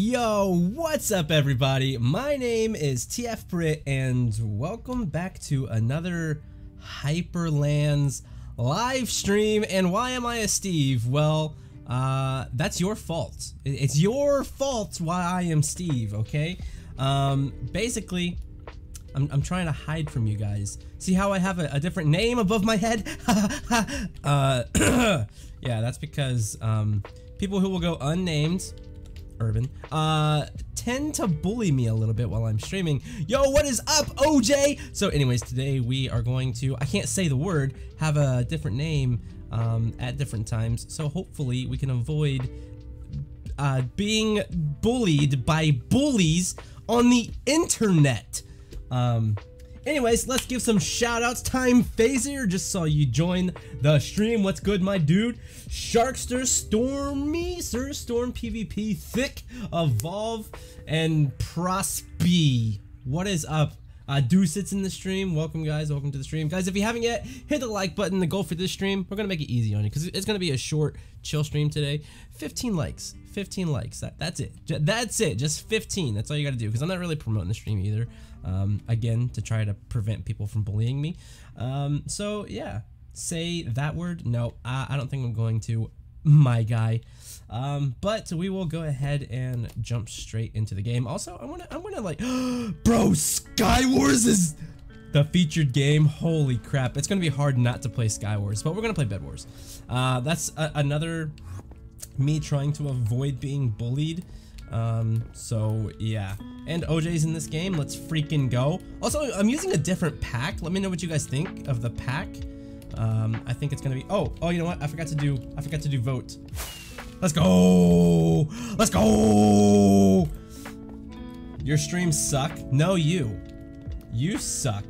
Yo, what's up everybody? My name is TF Brit and welcome back to another Hyperlands live stream. And why am I a Steve? Well, uh, that's your fault. It's your fault why I am Steve, okay? Um, basically, I'm, I'm trying to hide from you guys. See how I have a, a different name above my head? uh, yeah, that's because um, people who will go unnamed Urban, uh, tend to bully me a little bit while I'm streaming. Yo, what is up, OJ? So anyways, today we are going to, I can't say the word, have a different name um, at different times. So hopefully we can avoid uh, being bullied by bullies on the internet. Um, Anyways, let's give some shout outs. Time Phaser just saw you join the stream. What's good, my dude? Sharkster, Stormy, Sir Storm PvP, Thick, Evolve, and Prosby. What is up? Uh, Do sits in the stream. Welcome, guys. Welcome to the stream. Guys, if you haven't yet, hit the like button. The goal for this stream, we're going to make it easy on you because it's going to be a short, chill stream today. 15 likes. 15 likes. That, that's it. That's it. Just 15. That's all you got to do because I'm not really promoting the stream either um, again to try to prevent people from bullying me. Um, so yeah, say that word. No, I, I, don't think I'm going to, my guy. Um, but we will go ahead and jump straight into the game. Also, I wanna, I wanna like, bro, Skywars is the featured game. Holy crap! It's gonna be hard not to play Skywars, but we're gonna play Bed Wars. Uh, that's a, another me trying to avoid being bullied. Um, so yeah. And OJ's in this game. Let's freaking go. Also, I'm using a different pack. Let me know what you guys think of the pack. Um, I think it's gonna be. Oh, oh, you know what? I forgot to do. I forgot to do vote. Let's go. Let's go. Your streams suck. No, you. You suck.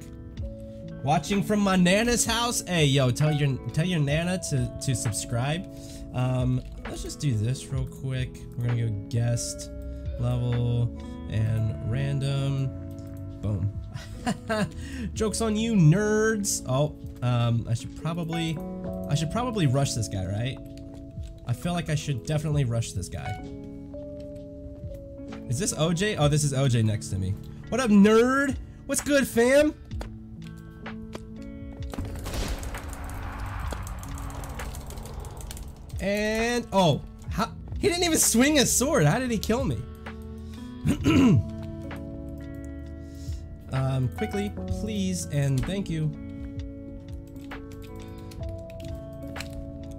Watching from my nana's house. Hey, yo, tell your tell your nana to to subscribe. Um, let's just do this real quick. We're gonna go guest level and random. Boom. Joke's on you, nerds. Oh, um, I should probably, I should probably rush this guy, right? I feel like I should definitely rush this guy. Is this OJ? Oh, this is OJ next to me. What up, nerd? What's good, fam? And, oh, how, he didn't even swing a sword. How did he kill me? um, quickly, please, and thank you.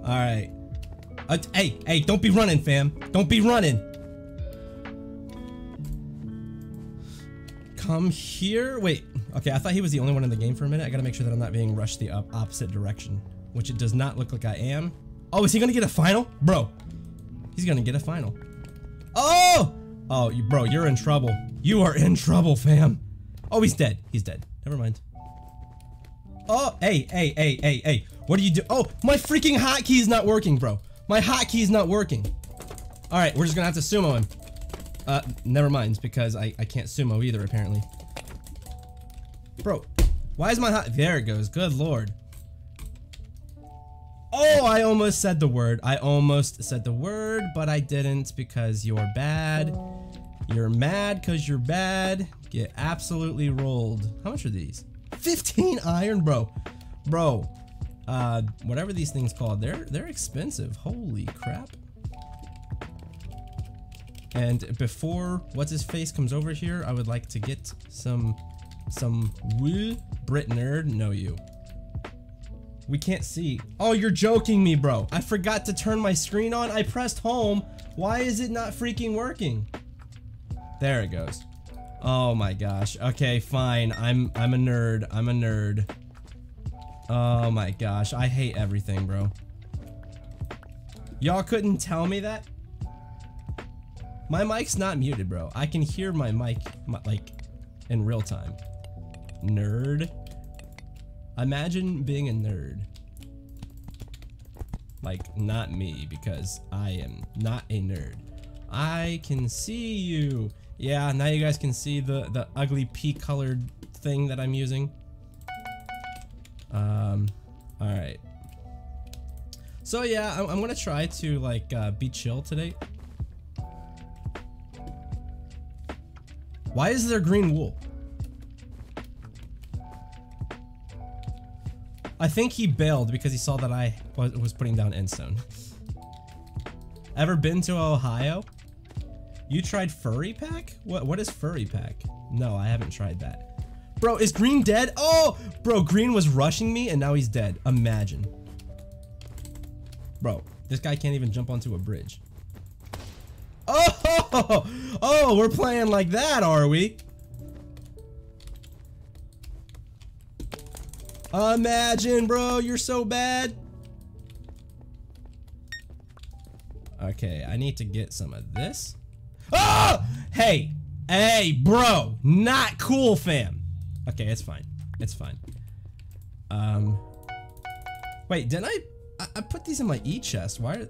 Alright. Uh, hey, hey, don't be running, fam. Don't be running. Come here. Wait. Okay, I thought he was the only one in the game for a minute. I gotta make sure that I'm not being rushed the opposite direction, which it does not look like I am. Oh, is he gonna get a final? Bro, he's gonna get a final. Oh! Oh, you, bro, you're in trouble. You are in trouble, fam. Oh, he's dead. He's dead. Never mind. Oh, hey, hey, hey, hey, hey. What are you do? Oh, my freaking hotkey is not working, bro. My hotkey is not working. All right, we're just gonna have to sumo him. Uh, never mind, because I, I can't sumo either, apparently. Bro, why is my hot- There it goes. Good lord. Oh, I almost said the word. I almost said the word, but I didn't because you're bad. You're mad because you're bad. Get absolutely rolled. How much are these? 15 iron, bro. Bro, uh, whatever these things called, they're they're expensive. Holy crap. And before what's his face comes over here, I would like to get some some woo Brit nerd know you. We can't see. Oh, you're joking me, bro. I forgot to turn my screen on. I pressed home. Why is it not freaking working? There it goes. Oh my gosh. Okay, fine. I'm I'm a nerd. I'm a nerd. Oh my gosh. I hate everything, bro. Y'all couldn't tell me that? My mic's not muted, bro. I can hear my mic, my, like, in real time. Nerd. Imagine being a nerd. Like, not me, because I am not a nerd. I can see you. Yeah, now you guys can see the, the ugly pea-colored thing that I'm using. Um, alright. So yeah, I'm, I'm, gonna try to, like, uh, be chill today. Why is there green wool? I think he bailed because he saw that I was putting down endstone. Ever been to Ohio? You tried Furry Pack? What What is Furry Pack? No, I haven't tried that. Bro, is Green dead? Oh, bro, Green was rushing me and now he's dead. Imagine. Bro, this guy can't even jump onto a bridge. Oh, oh, we're playing like that, are we? Imagine, bro, you're so bad. Okay, I need to get some of this. Oh! Hey, hey, bro, not cool, fam. Okay, it's fine. It's fine. Um, wait, didn't I? I, put these in my e chest. Why? Are,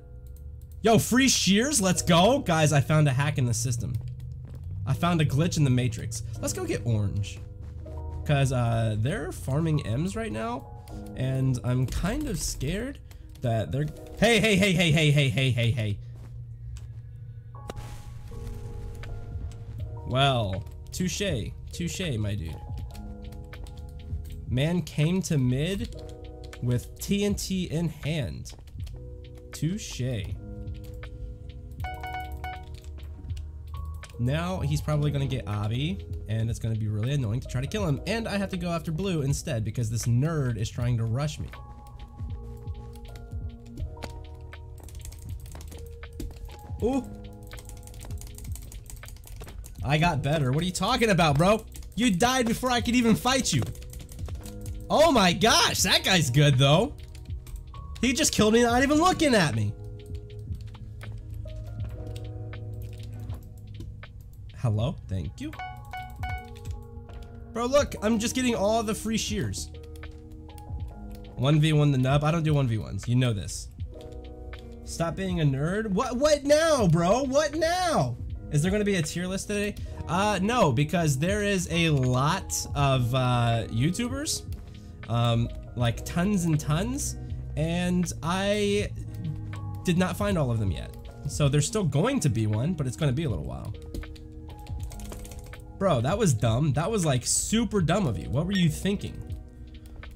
yo, free shears. Let's go, guys. I found a hack in the system. I found a glitch in the matrix. Let's go get orange because uh, they're farming M's right now, and I'm kind of scared that they're. Hey, hey, hey, hey, hey, hey, hey, hey, hey. Well, touche, touche, my dude. Man came to mid with TNT in hand. Touche. Now he's probably gonna get Abby, and it's gonna be really annoying to try to kill him. And I have to go after Blue instead because this nerd is trying to rush me. Ooh. I got better. What are you talking about, bro? You died before I could even fight you. Oh my gosh, that guy's good though. He just killed me not even looking at me. Hello, thank you. Bro, look, I'm just getting all the free shears. 1v1 the nub. I don't do 1v1s. You know this. Stop being a nerd. What what now, bro? What now? Is there going to be a tier list today? Uh, no, because there is a lot of uh, YouTubers, um, like tons and tons, and I did not find all of them yet. So there's still going to be one, but it's going to be a little while. Bro, that was dumb. That was like super dumb of you. What were you thinking?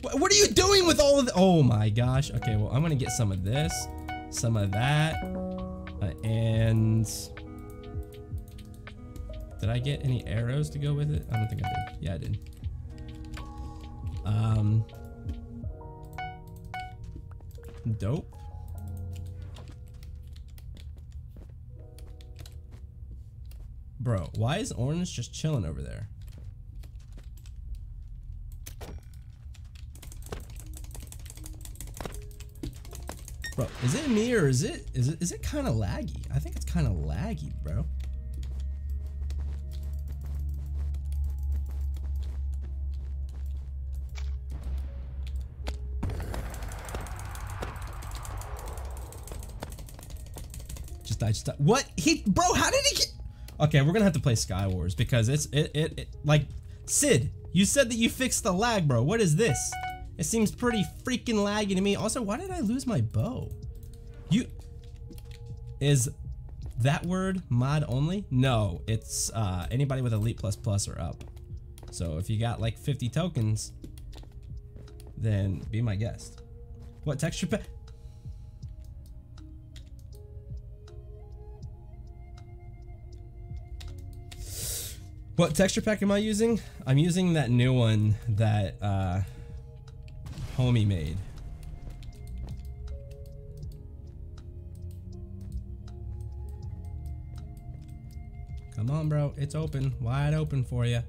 What, are you doing with all of the- Oh my gosh. Okay, well, I'm gonna get some of this, some of that, uh, and... Did I get any arrows to go with it? I don't think I did. Yeah, I did. Um... Dope. Bro, why is Orange just chilling over there? Bro, is it me or is it is it is it kind of laggy? I think it's kind of laggy, bro. Just I just. What? He, bro, how did he get? Okay, we're gonna have to play Sky Wars because it's it, it it like Sid. You said that you fixed the lag, bro. What is this? It seems pretty freaking laggy to me. Also, why did I lose my bow? You is that word mod only? No, it's uh, anybody with Elite Plus Plus or up. So if you got like 50 tokens, then be my guest. What texture pack? What texture pack am I using? I'm using that new one that uh, homie made. Come on, bro. It's open. Wide open for you.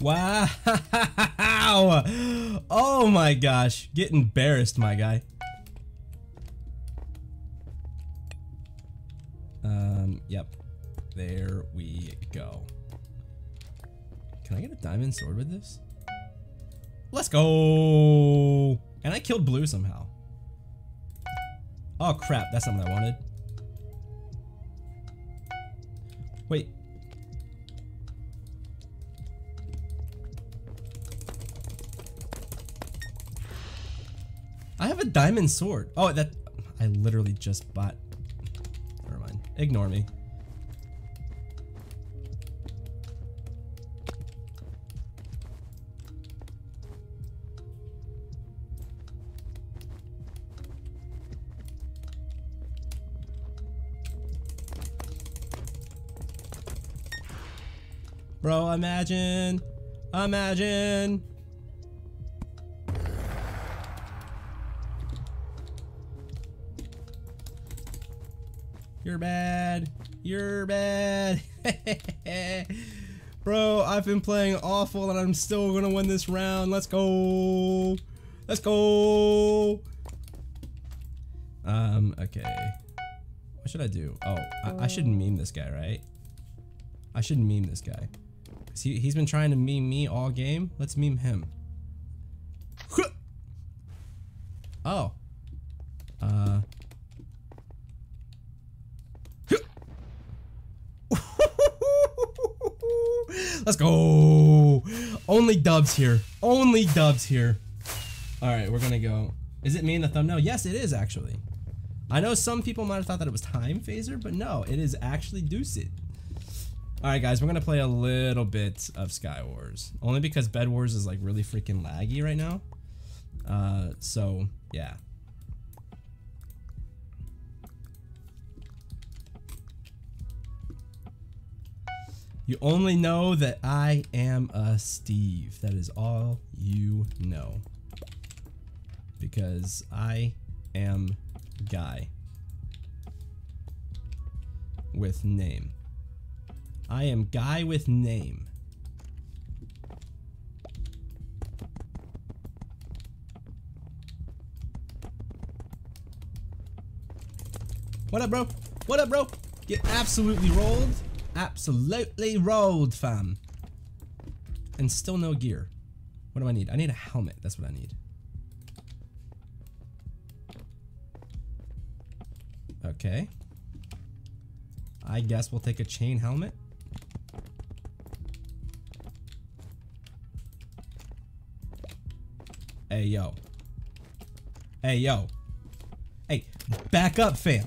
Wow. Oh my gosh. Get embarrassed, my guy. Sword with this? Let's go! And I killed blue somehow. Oh crap, that's something I wanted. Wait. I have a diamond sword. Oh, that I literally just bought Never mind. Ignore me. Bro, imagine. Imagine. You're bad. You're bad. Bro, I've been playing awful and I'm still gonna win this round. Let's go. Let's go. Um, okay. What should I do? Oh, I, I should meme this guy, right? I shouldn't meme this guy. He, he's been trying to meme me all game. Let's meme him. Oh. Uh. Let's go. Only dubs here. Only dubs here. All right, we're gonna go. Is it me in the thumbnail? Yes, it is actually. I know some people might have thought that it was Time Phaser, but no, it is actually Deuced. Alright guys, we're gonna play a little bit of Sky Wars. Only because Bed Wars is like really freaking laggy right now. Uh, so, yeah. You only know that I am a Steve. That is all you know. Because I am Guy. With name. I am Guy with name. What up, bro? What up, bro? Get absolutely rolled. Absolutely rolled, fam. And still no gear. What do I need? I need a helmet. That's what I need. Okay. I guess we'll take a chain helmet. Hey, yo. Hey, yo. Hey, back up, fam.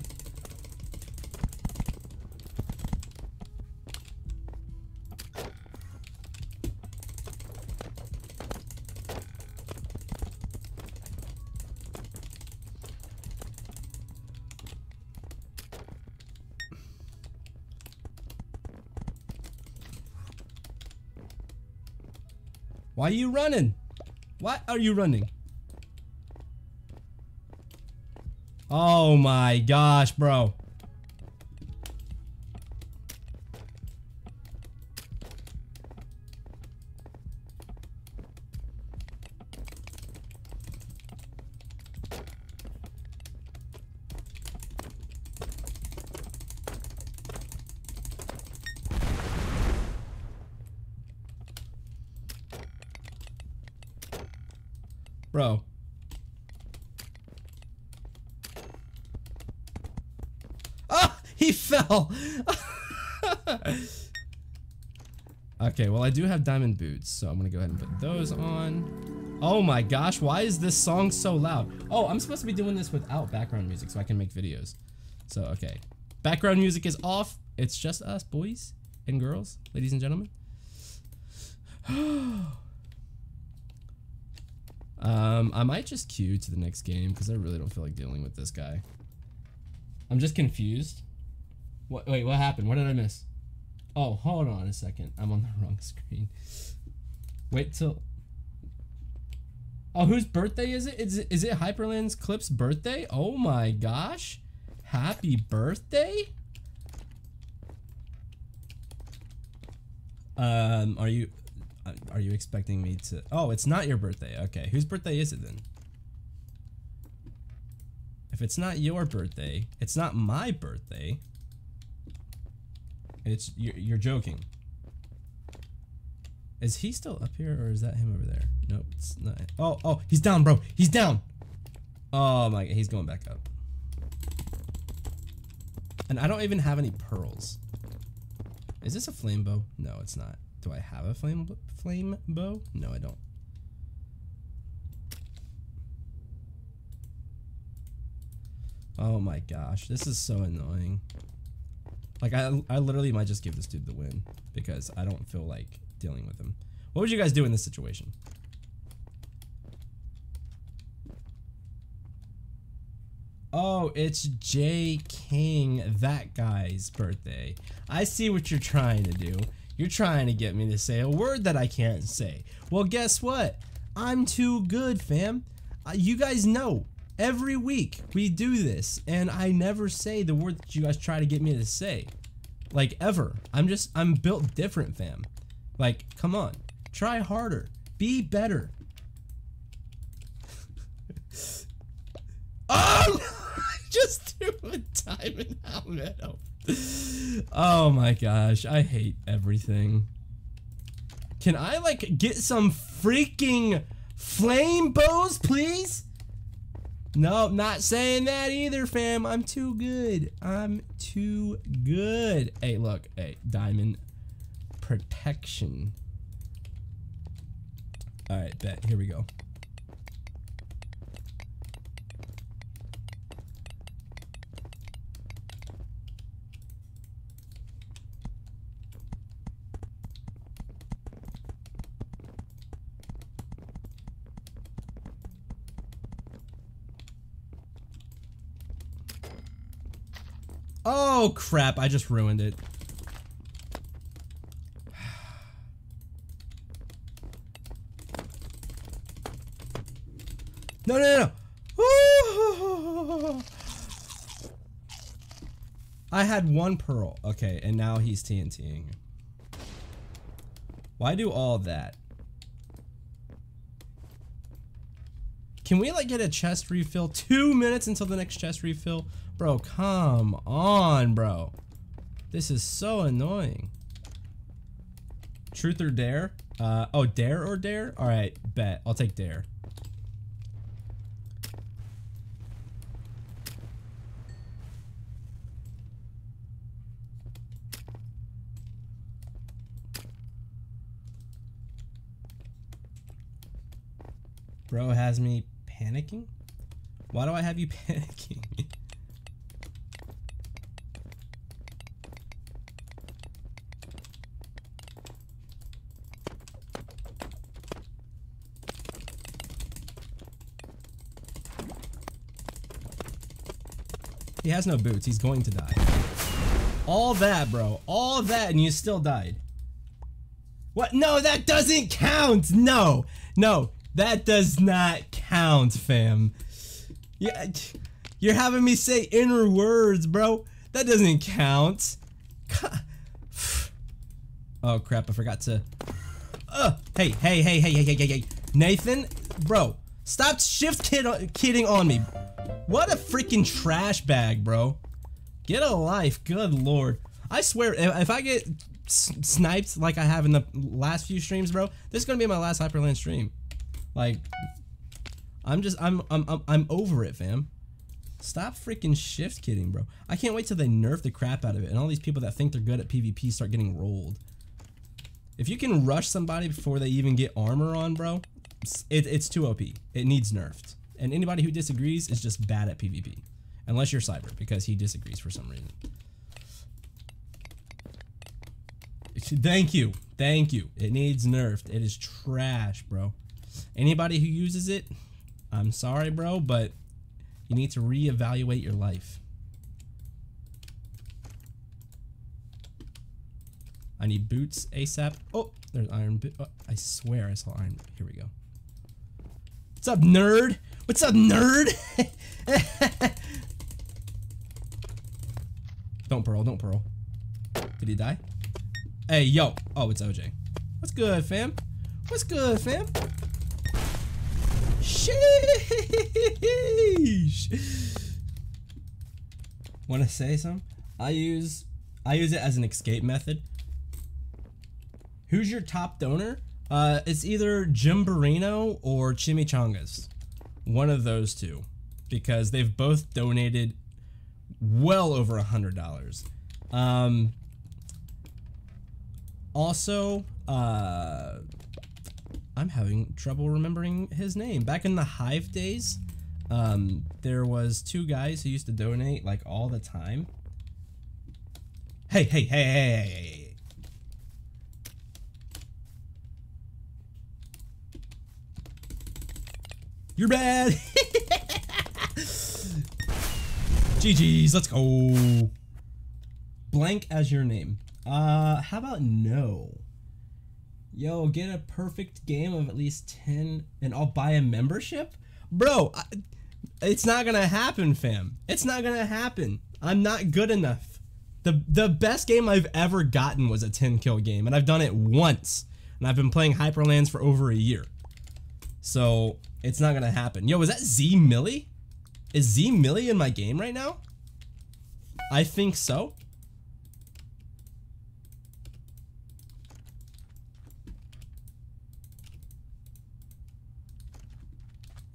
Why are you running? Why are you running? Oh my gosh, bro. Bro. He fell! okay, well I do have diamond boots, so I'm gonna go ahead and put those on. Oh my gosh, why is this song so loud? Oh, I'm supposed to be doing this without background music so I can make videos. So, okay. Background music is off. It's just us, boys and girls, ladies and gentlemen. Um, I might just queue to the next game because I really don't feel like dealing with this guy. I'm just confused. What? Wait, what happened? What did I miss? Oh, hold on a second. I'm on the wrong screen. Wait till. Oh, whose birthday is it? Is it is it Hyperland's Clip's birthday? Oh my gosh! Happy birthday! Um, are you are you expecting me to? Oh, it's not your birthday. Okay, whose birthday is it then? If it's not your birthday, it's not my birthday. It's you're, you're joking. Is he still up here or is that him over there? Nope, it's not. Oh, oh, he's down, bro. He's down. Oh my, he's going back up. And I don't even have any pearls. Is this a flame bow? No, it's not. Do I have a flame flame bow? No, I don't. Oh my gosh, this is so annoying. Like, I, I literally might just give this dude the win because I don't feel like dealing with him. What would you guys do in this situation? Oh, it's Jay King, that guy's birthday. I see what you're trying to do. You're trying to get me to say a word that I can't say. Well, guess what? I'm too good, fam. Uh, you guys know every week we do this, and I never say the word that you guys try to get me to say. Like, ever. I'm just, I'm built different, fam. Like, come on. Try harder. Be better. oh! just do a diamond helmet. Oh my gosh, I hate everything. Can I like get some freaking flame bows, please? No, not saying that either, fam. I'm too good. I'm too good. Hey, look. Hey, diamond protection. All right, bet. Here we go. Oh crap, I just ruined it. No, no, no. I had one pearl. Okay, and now he's TNTing. Why do all that? Can we like get a chest refill? Two minutes until the next chest refill? Bro, come on, bro. This is so annoying. Truth or dare? Uh, oh, dare or dare? All right, bet. I'll take dare. Bro has me panicking? Why do I have you panicking? He has no boots. He's going to die. All that, bro. All that, and you still died. What? No, that doesn't count. No. No. That does not count, fam. Yeah, you're having me say inner words, bro. That doesn't count. Oh crap! I forgot to. Uh, hey, hey, hey, hey, hey, hey, hey, hey, Nathan, bro, stop shift kid kidding on me. What a freaking trash bag, bro. Get a life, good lord. I swear, if I get sniped like I have in the last few streams, bro, this is gonna be my last Hyperland stream. Like, I'm just, I'm, I'm, I'm, I'm over it, fam. Stop freaking shift kitting, bro. I can't wait till they nerf the crap out of it and all these people that think they're good at PvP start getting rolled. If you can rush somebody before they even get armor on, bro, it, it's too OP. It needs nerfed. And anybody who disagrees is just bad at PvP. Unless you're Cyber, because he disagrees for some reason. Thank you. Thank you. It needs nerfed. It is trash, bro. Anybody who uses it, I'm sorry, bro, but you need to reevaluate your life. I need boots ASAP. Oh, there's iron. Oh, I swear I saw iron. Here we go. What's up, nerd? What's up, nerd? don't pearl, don't pearl. Did he die? Hey, yo. Oh, it's OJ. What's good, fam? What's good, fam? Sheesh. Want to say some? I use I use it as an escape method. Who's your top donor? Uh, it's either Jim Barino or Chimichangas. One of those two. Because they've both donated well over a hundred dollars. Um, also, uh, I'm having trouble remembering his name. Back in the Hive days, um, there was two guys who used to donate like all the time. Hey, hey, hey, hey, hey, hey. You're bad. GG's, let's go. Blank as your name. Uh, how about no? Yo, get a perfect game of at least 10 and I'll buy a membership? Bro, I, it's not gonna happen, fam. It's not gonna happen. I'm not good enough. The, the best game I've ever gotten was a 10 kill game, and I've done it once. And I've been playing Hyperlands for over a year. So, it's not gonna happen. Yo, is that Z Millie? Is Z Millie in my game right now? I think so.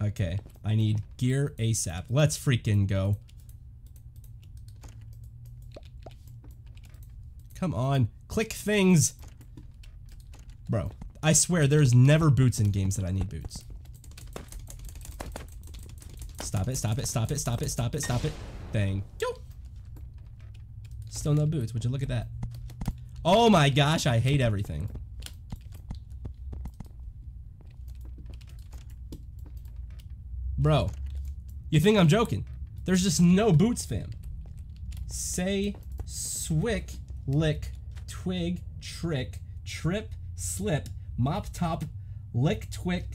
Okay, I need gear ASAP. Let's freaking go. Come on, click things. Bro, I swear there's never boots in games that I need boots. Stop it, stop it, stop it, stop it, stop it, stop it. Thank you. Still no boots, would you look at that? Oh my gosh, I hate everything. Bro, you think I'm joking? There's just no boots, fam. Say, swick, lick, twig, trick, trip, slip, mop top, lick, twick.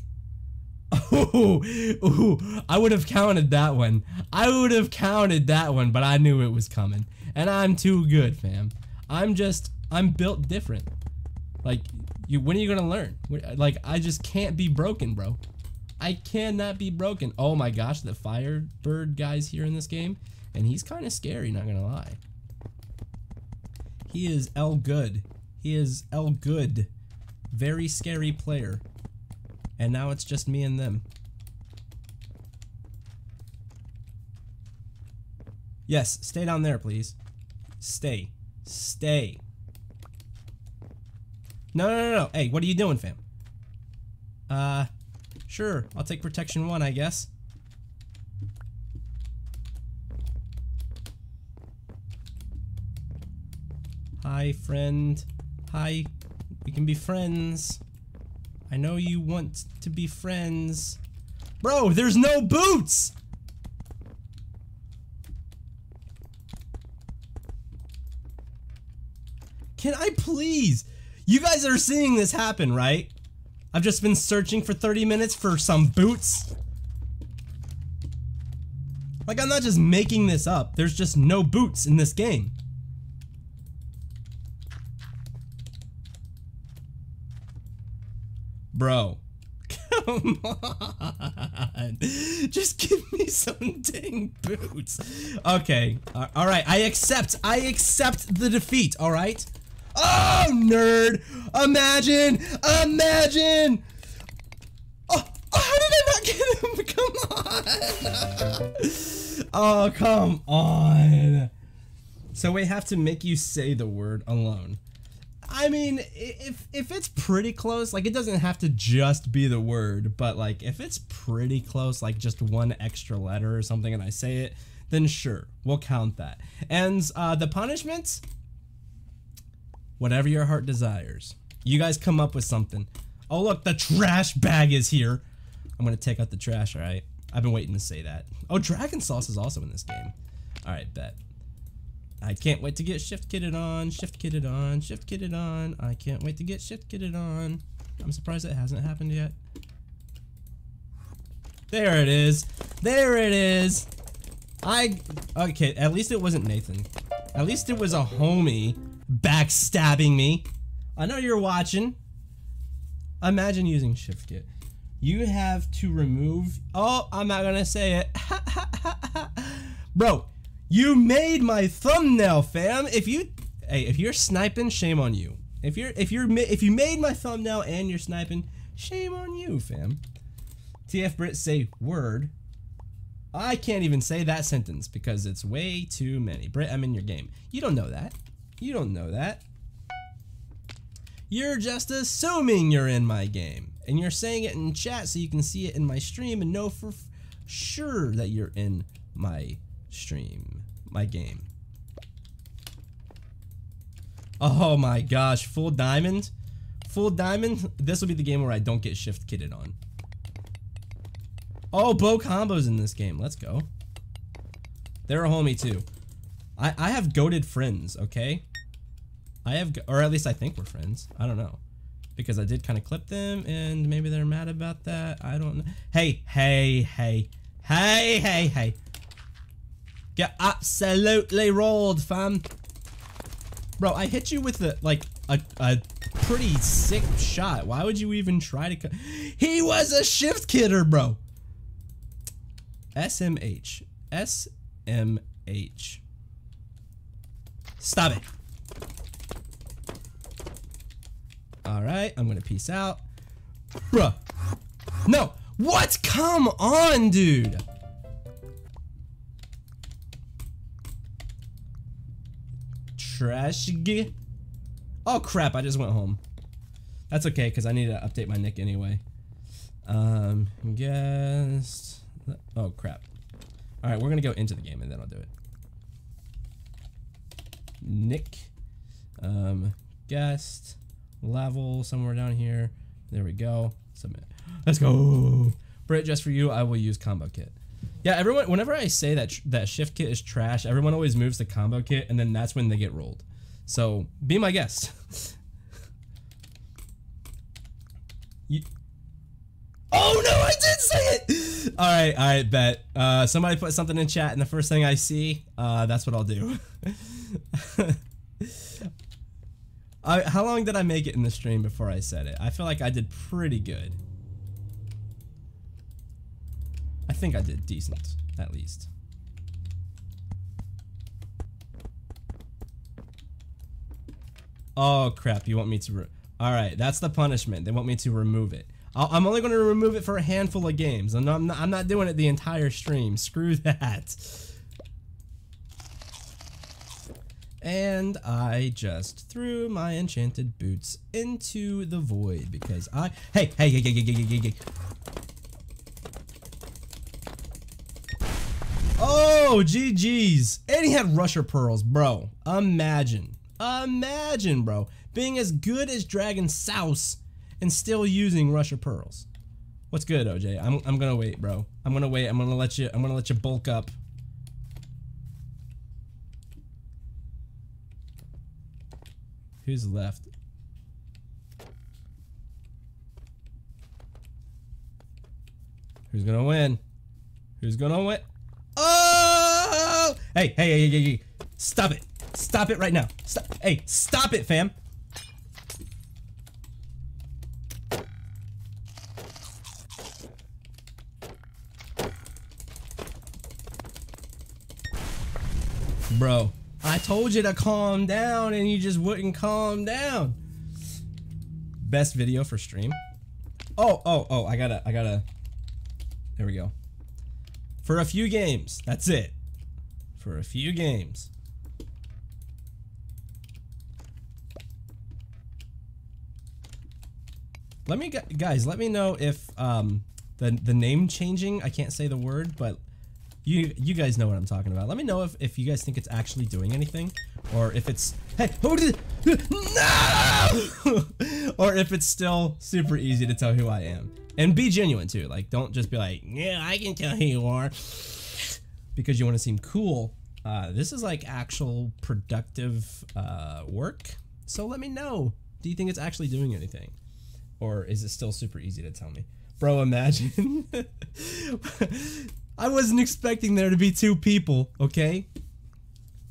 Oh, ooh, I would have counted that one. I would have counted that one, but I knew it was coming. And I'm too good, fam. I'm just, I'm built different. Like, you, when are you gonna learn? Like, I just can't be broken, bro. I cannot be broken. Oh my gosh, the Firebird guy's here in this game, and he's kind of scary, not gonna lie. He is L good. He is L good. Very scary player. And now it's just me and them. Yes, stay down there, please. Stay. Stay. No, no, no, no. Hey, what are you doing, fam? Uh, Sure, I'll take protection one, I guess. Hi, friend. Hi. We can be friends. I know you want to be friends. Bro, there's no boots! Can I please? You guys are seeing this happen, right? I've just been searching for 30 minutes for some boots. Like, I'm not just making this up. There's just no boots in this game. Bro. Come on. Just give me some dang boots. Okay. Alright, I accept. I accept the defeat, alright? Oh, nerd! Imagine! Imagine! Oh, oh, how did I not get him? Come on! oh, come on. So we have to make you say the word alone. I mean, if if it's pretty close, like it doesn't have to just be the word, but like if it's pretty close, like just one extra letter or something, and I say it, then sure, we'll count that. And uh, the punishment, whatever your heart desires. You guys come up with something. Oh look, the trash bag is here. I'm gonna take out the trash, alright? I've been waiting to say that. Oh, Dragon Sauce is also in this game. Alright, bet. I can't wait to get shift kitted on, shift kitted on, shift kitted on. I can't wait to get shift kitted on. I'm surprised it hasn't happened yet. There it is. There it is. I, okay, at least it wasn't Nathan. At least it was a homie backstabbing me. I know you're watching. Imagine using shift kit. You have to remove, oh, I'm not gonna say it. Bro, you made my thumbnail, fam. If you, hey, if you're sniping, shame on you. If you're, if you're, if you made my thumbnail and you're sniping, shame on you, fam. TF Brit say word. I can't even say that sentence because it's way too many. Brit, I'm in your game. You don't know that. You don't know that. You're just assuming you're in my game. And you're saying it in chat so you can see it in my stream and know for sure that you're in my stream, my game. Oh my gosh, full diamond? Full diamond? This will be the game where I don't get shift kitted on. Oh, bow combos in this game. Let's go. They're a homie too. I, I have goaded friends, okay? I have, or at least I think we're friends. I don't know. Because I did kind of clip them and maybe they're mad about that. I don't know. Hey, hey, hey. Hey, hey, hey. Get absolutely rolled, fam. Bro, I hit you with a, like, a, a pretty sick shot. Why would you even try to He was a shift kitter, bro. SMH. SMH. Stop it. Alright, I'm gonna peace out. Bruh. No! What? Come on, dude! Trash. Oh crap, I just went home. That's okay, because I need to update my nick anyway. Um, guest. Oh crap. Alright, we're gonna go into the game and then I'll do it. Nick. Um, guest. Level somewhere down here. There we go. Submit. Let's go. Britt, just for you, I will use combo kit. Yeah, everyone. Whenever I say that that shift kit is trash, everyone always moves to combo kit, and then that's when they get rolled. So be my guest. you. Oh no, I did say it. All right, all right, bet. Uh, somebody put something in chat, and the first thing I see, uh, that's what I'll do. I, how long did I make it in the stream before I said it? I feel like I did pretty good. I think I did decent, at least. Oh crap, you want me to Alright, that's the punishment. They want me to remove it. i am only going to remove it for a handful of games. I'm not, I'm not doing it the entire stream. Screw that. And I just threw my enchanted boots into the void because I... Hey, hey, hey, hey, hey, hey, hey, hey. Oh, GG's. And he had Rusher Pearls, bro. Imagine. Imagine, bro. Being as good as Dragon Sauce and still using Rusher Pearls. What's good, OJ? I'm, I'm gonna wait, bro. I'm gonna wait. I'm gonna let you I'm gonna let you bulk up. Who's left? Who's gonna win? Who's gonna win? Oh! Hey, hey, hey, hey, hey, stop it. Stop it right now. Stop. Hey, stop it, fam. Bro, I told you to calm down and you just wouldn't calm down. Best video for stream. Oh, oh, oh, I gotta, I gotta. There we go. For a few games. That's it. For a few games. Let me, guys, let me know if um, the, the name changing, I can't say the word, but you you guys know what I'm talking about. Let me know if, if you guys think it's actually doing anything, or if it's hey who did no, or if it's still super easy to tell who I am. And be genuine too. Like, don't just be like, yeah, I can tell who you are. Because you want to seem cool. Uh, this is like actual productive uh, work. So let me know. Do you think it's actually doing anything? Or is it still super easy to tell me? Bro, imagine. I wasn't expecting there to be two people, okay?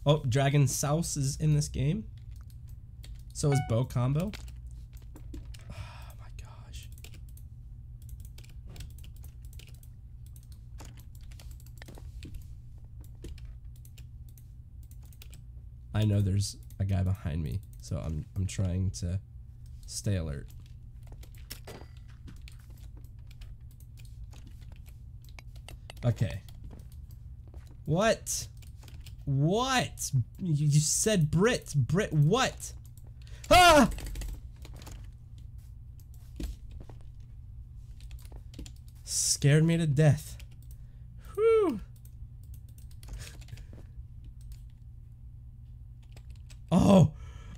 Oh, Dragon Sauce is in this game. So is Bow Combo. Oh my gosh. I know there's a guy behind me, so I'm I'm trying to stay alert. Okay. What? What? You, you said Brit. Brit what? Ah! Scared me to death. Whew. Oh,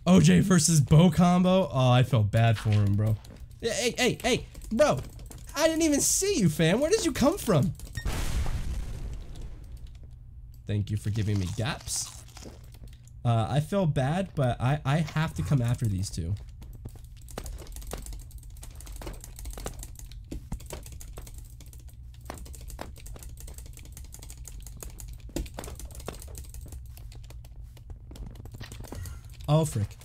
OJ versus Bow combo. Oh, I felt bad for him, bro. Hey, hey, hey, bro. I didn't even see you, fam. Where did you come from? Thank you for giving me gaps. Uh, I feel bad, but I, I have to come after these two. Oh, frick.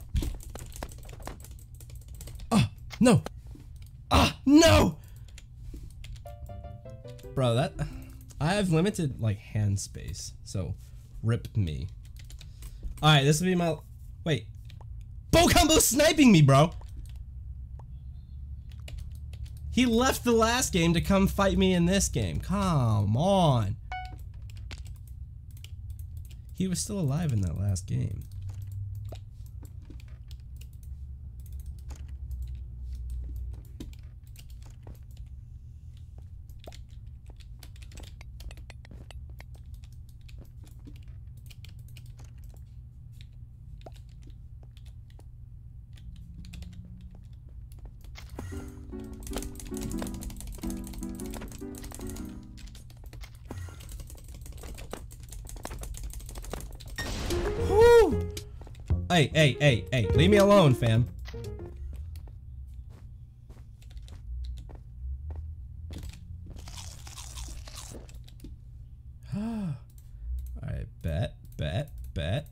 Oh, no. Ah, no! Bro, that... I have limited, like, hand space, so rip me. Alright, this will be my... Wait. Bow combo sniping me, bro! He left the last game to come fight me in this game. Come on. He was still alive in that last game. Hey, hey, hey, hey, leave me alone, fam. Alright, bet, bet, bet.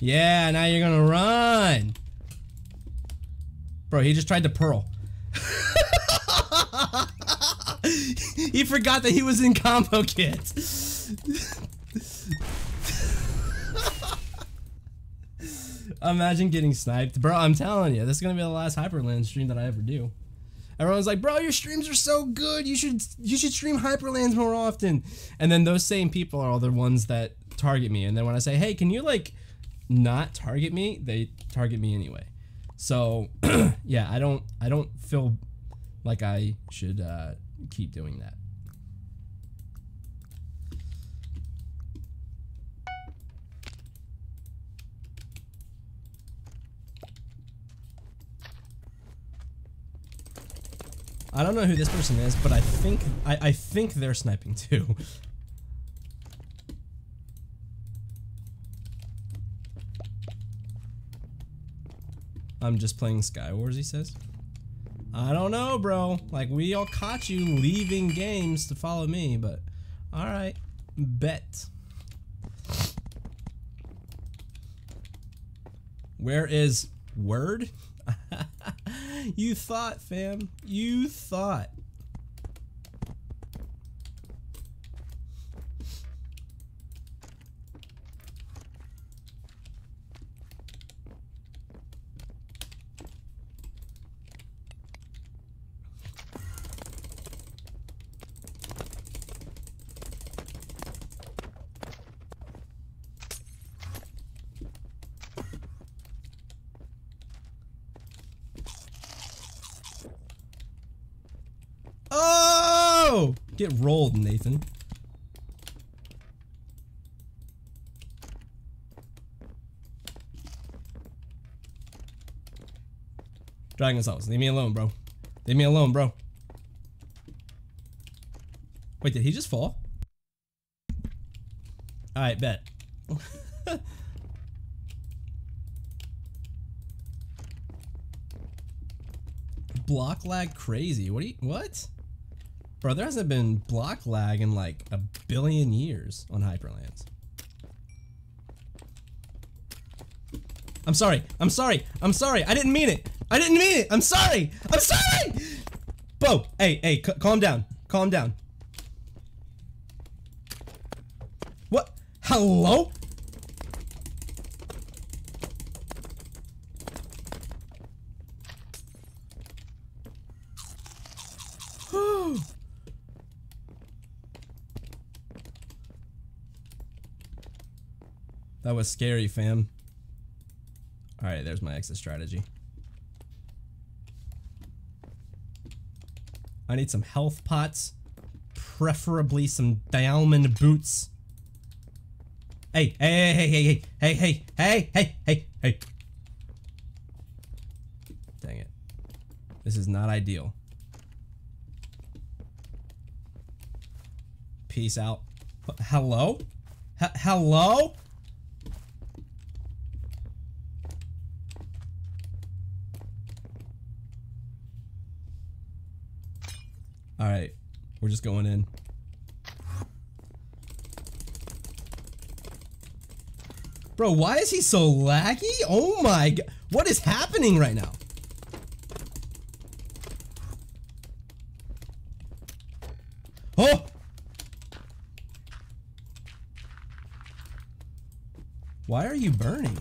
Yeah, now you're gonna run. Bro, he just tried to pearl. he forgot that he was in combo kit. Imagine getting sniped. Bro, I'm telling you, this is gonna be the last Hyperland stream that I ever do. Everyone's like, bro, your streams are so good. You should you should stream Hyperlands more often. And then those same people are all the ones that target me. And then when I say, hey, can you like not target me, they target me anyway. So yeah, I don't I don't feel like I should uh, keep doing that. I don't know who this person is, but I think I, I think they're sniping too. I'm just playing Skywars, he says. I don't know, bro. Like, we all caught you leaving games to follow me, but alright. Bet. Where is Word? you thought, fam. You thought. Oh! Get rolled, Nathan. Dragon Sauce, leave me alone, bro. Leave me alone, bro. Wait, did he just fall? Alright, bet. block lag crazy. What do you what? Bro, there hasn't been block lag in like a billion years on Hyperlands. I'm sorry. I'm sorry. I'm sorry. I didn't mean it. I didn't mean it. I'm sorry. I'm sorry. Bo, hey, hey, calm down. Calm down. What? Hello? That was scary, fam. Alright, there's my exit strategy. I need some health pots. Preferably some diamond boots. Hey, hey, hey, hey, hey, hey, hey, hey, hey, hey, hey. Dang it. This is not ideal. Peace out. Hello? H hello? Alright. We're just going in. Bro, why is he so laggy? Oh my god. What is happening right now? Oh! Why are you burning?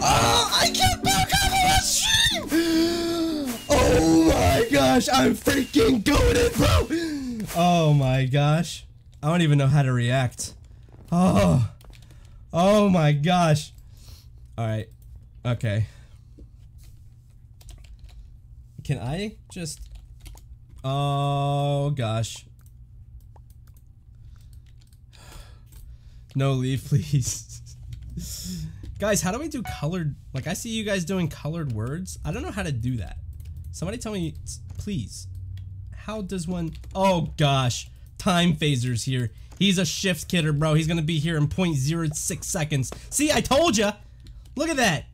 Oh, I can't back out of the stream! Gosh, I'm freaking goaded, bro! Oh my gosh. I don't even know how to react. Oh. Oh my gosh. Alright. Okay. Can I just... Oh gosh. No leave, please. guys, how do we do colored... Like, I see you guys doing colored words. I don't know how to do that. Somebody tell me, please. How does one... Oh gosh Time Phaser's here. He's a shift kitter, bro. He's gonna be here in 0.06 seconds. See, I told you. Look at that!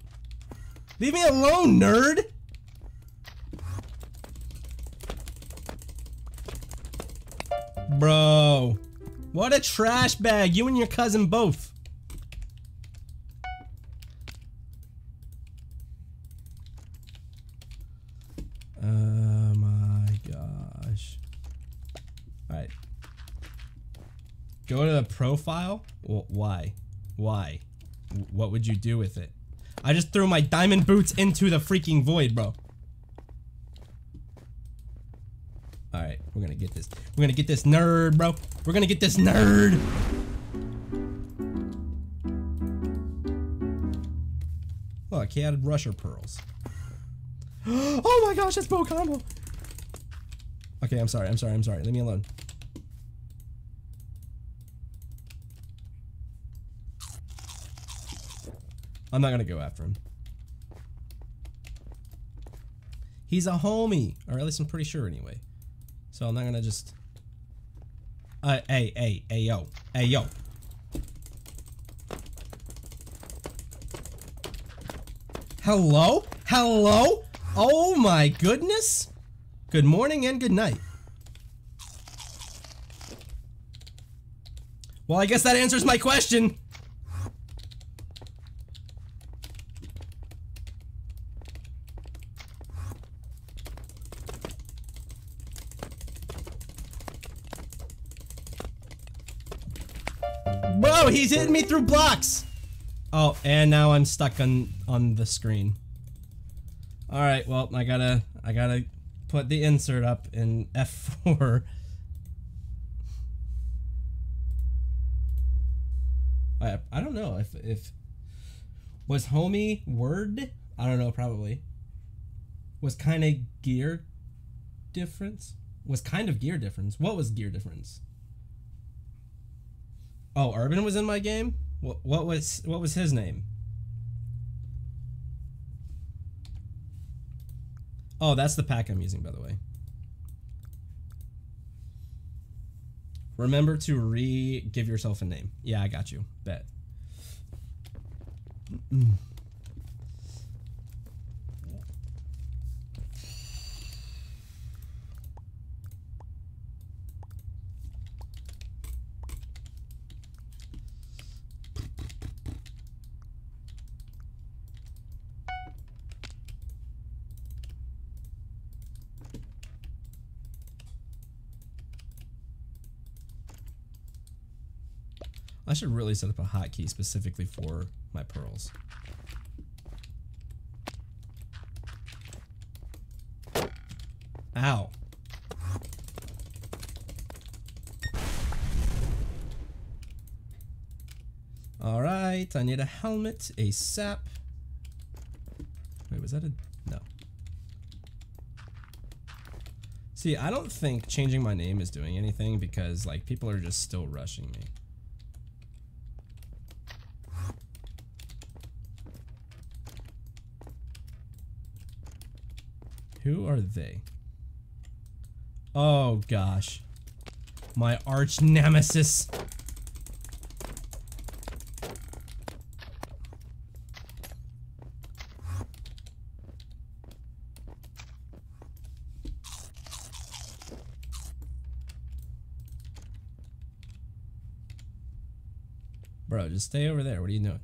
Leave me alone, nerd! Bro. What a trash bag. You and your cousin both. Oh my gosh. Alright. Go to the profile? Why? Why? What would you do with it? I just threw my diamond boots into the freaking void, bro. Alright, we're gonna get this. We're gonna get this nerd, bro. We're gonna get this nerd. Look, he added rusher pearls. oh my gosh, that's bow combo. Okay, I'm sorry, I'm sorry, I'm sorry. Leave me alone. I'm not gonna go after him. He's a homie, or at least I'm pretty sure anyway. So I'm not gonna just. Uh, hey, hey, hey, yo, hey, yo. Hello? Hello? Oh my goodness? Good morning and good night. Well, I guess that answers my question. Bro, he's hitting me through blocks. Oh, and now I'm stuck on on the screen. All right, well, I gotta I gotta put the insert up in F4. I I don't know if if was homie word. I don't know, probably. Was kind of gear difference. Was kind of gear difference. What was gear difference? Oh, Urban was in my game. What, what was what was his name? Oh, that's the pack I'm using, by the way. Remember to re-give yourself a name. Yeah, I got you. Bet. Should really set up a hotkey specifically for my pearls. Ow. Alright, I need a helmet, a sap. Wait, was that a... no. See, I don't think changing my name is doing anything because like people are just still rushing me. Who are they? Oh gosh. My arch nemesis. Bro, just stay over there. What are you doing?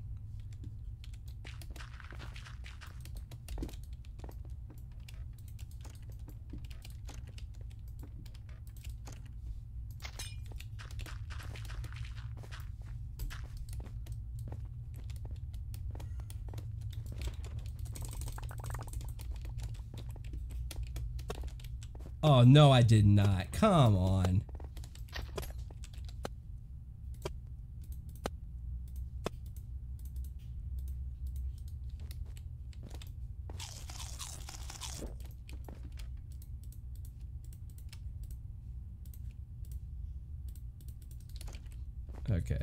Oh, no, I did not. Come on. Okay.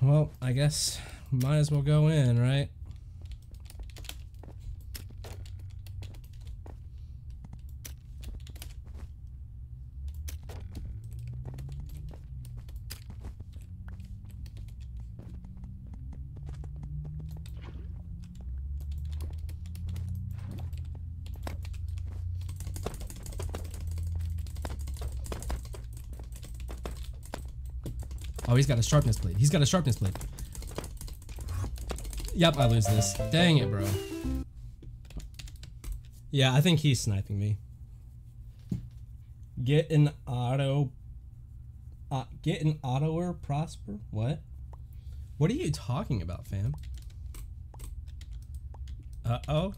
Well, I guess might as well go in, right? He's got a sharpness blade. He's got a sharpness blade. Yep, I lose this. Dang it, bro. Yeah, I think he's sniping me. Get an auto. Uh, get an autoer prosper? What? What are you talking about, fam? Uh oh.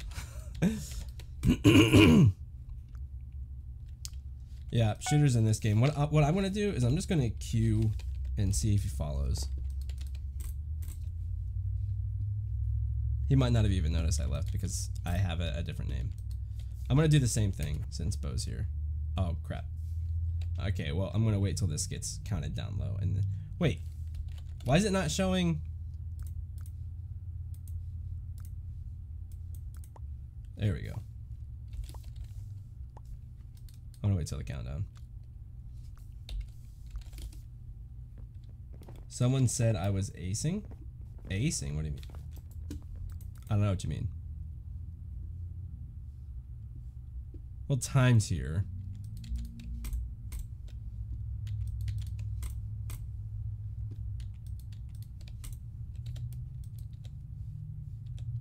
yeah, shooters in this game. What uh, what I'm gonna do is I'm just gonna queue and see if he follows. He might not have even noticed I left because I have a, a different name. I'm gonna do the same thing since Bo's here. Oh crap. Okay, well I'm gonna wait till this gets counted down low and then, wait. Why is it not showing? There we go. I'm gonna wait till the countdown. Someone said I was acing? Acing? What do you mean? I don't know what you mean. Well, time's here.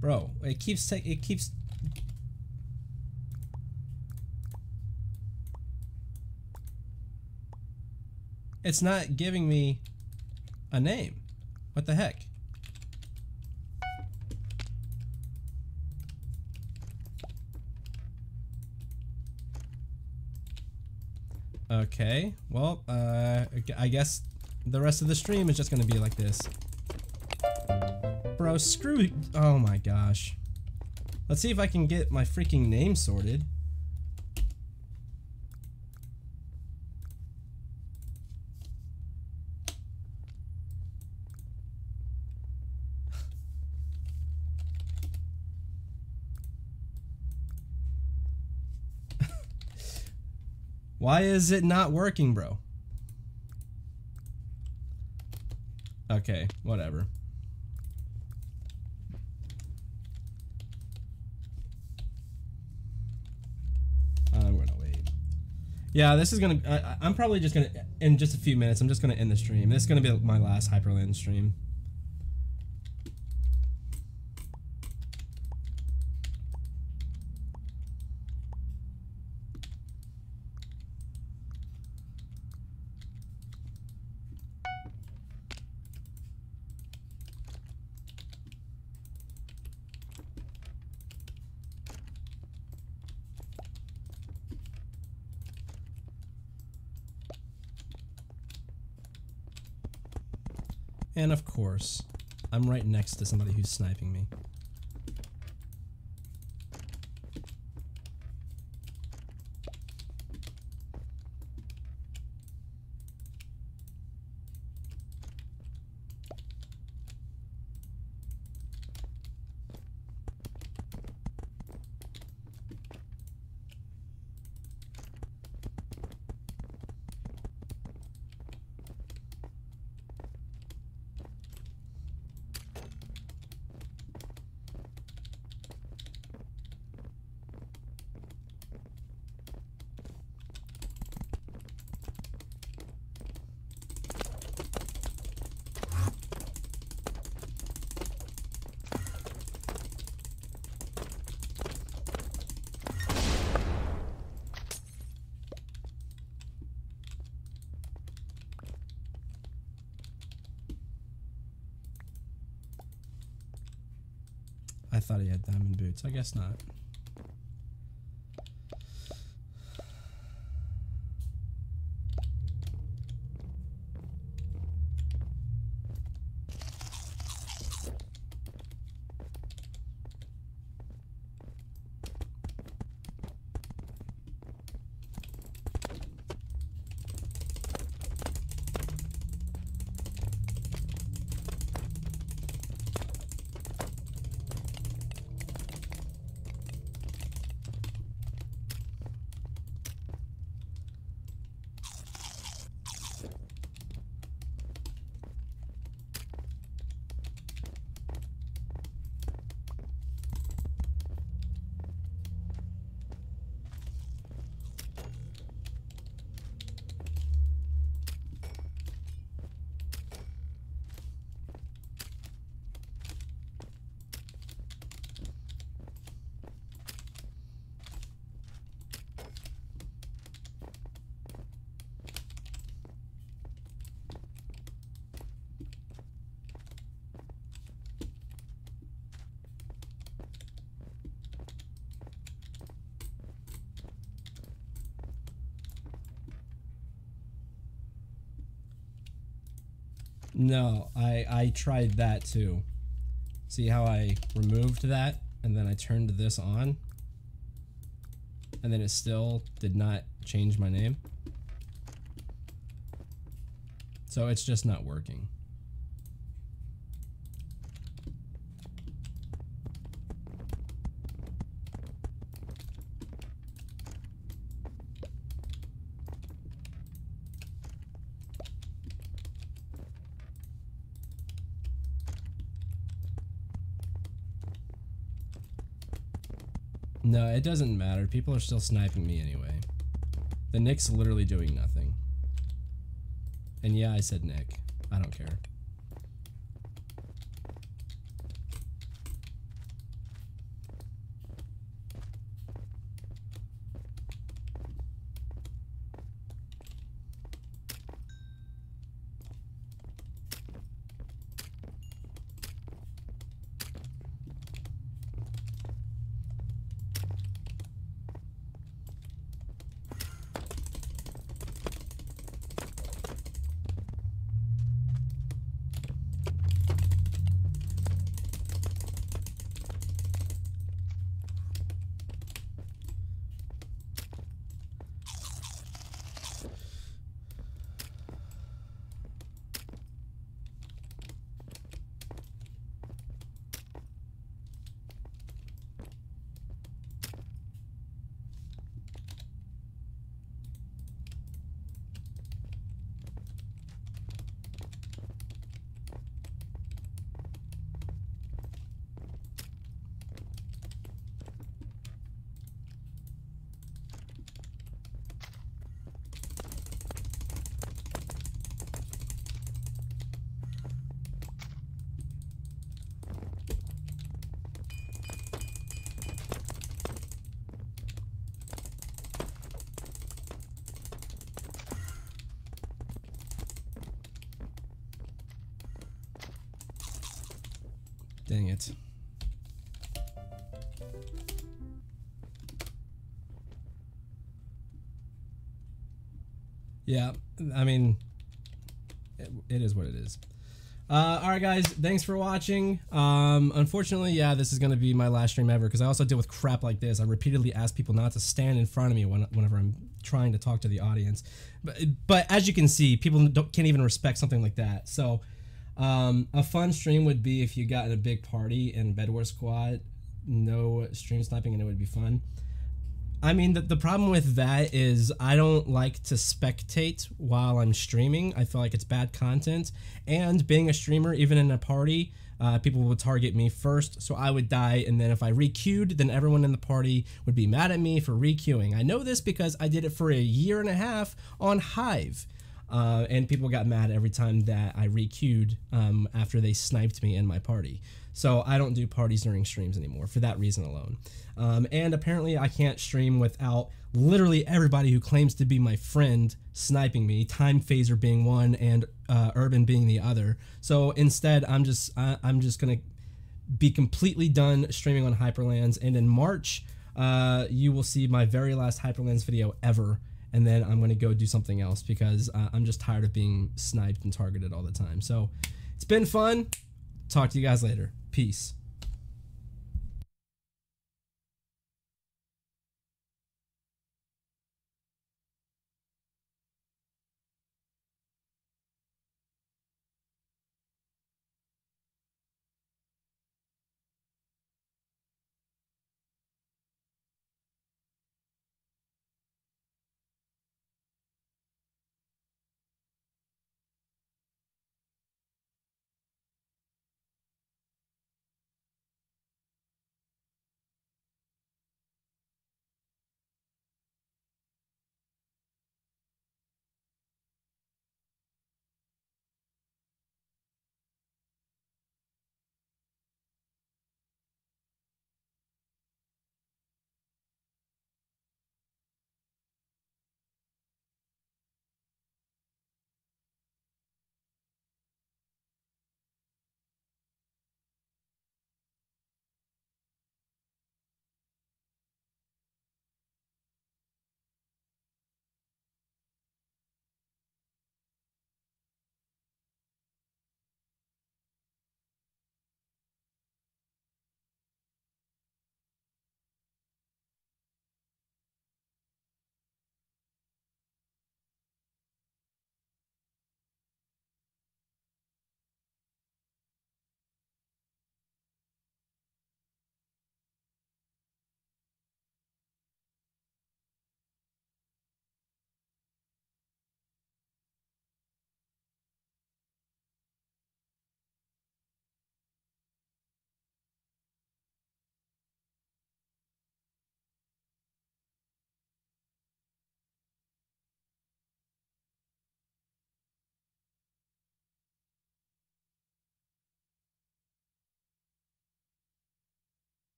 Bro, it keeps it keeps It's not giving me a name. What the heck? Okay, well, uh, I guess the rest of the stream is just gonna be like this. Bro, screw- oh my gosh. Let's see if I can get my freaking name sorted. Why is it not working, bro? Okay, whatever. I'm gonna wait. Yeah, this is gonna. I, I'm probably just gonna. In just a few minutes, I'm just gonna end the stream. This is gonna be my last Hyperland stream. Course, I'm right next to somebody who's sniping me. I thought he had diamond boots. I guess not. No, I I tried that too. See how I removed that and then I turned this on? And then it still did not change my name. So it's just not working. No, it doesn't matter. People are still sniping me anyway. The Nick's literally doing nothing. And yeah, I said Nick. I don't care. Dang it. Yeah, I mean, it, it is what it is. Uh, all right, guys, thanks for watching. Um, unfortunately, yeah, this is going to be my last stream ever because I also deal with crap like this. I repeatedly ask people not to stand in front of me when, whenever I'm trying to talk to the audience. But, but as you can see, people can't even respect something like that. So um, a fun stream would be if you got in a big party in Bedwar Squad, no stream sniping, and it would be fun. I mean, the, the problem with that is I don't like to spectate while I'm streaming. I feel like it's bad content. And being a streamer, even in a party, uh, people would target me first, so I would die. And then if I requeued, then everyone in the party would be mad at me for requeuing. I know this because I did it for a year and a half on Hive. Uh, and people got mad every time that I requeued um, after they sniped me in my party. So I don't do parties during streams anymore for that reason alone. Um, and apparently I can't stream without literally everybody who claims to be my friend sniping me, Time Phaser being one and uh, Urban being the other. So instead, I'm just I, I'm just gonna be completely done streaming on Hyperlands, and in March, uh, you will see my very last Hyperlands video ever. And then I'm gonna go do something else because uh, I'm just tired of being sniped and targeted all the time. So it's been fun. Talk to you guys later. Peace.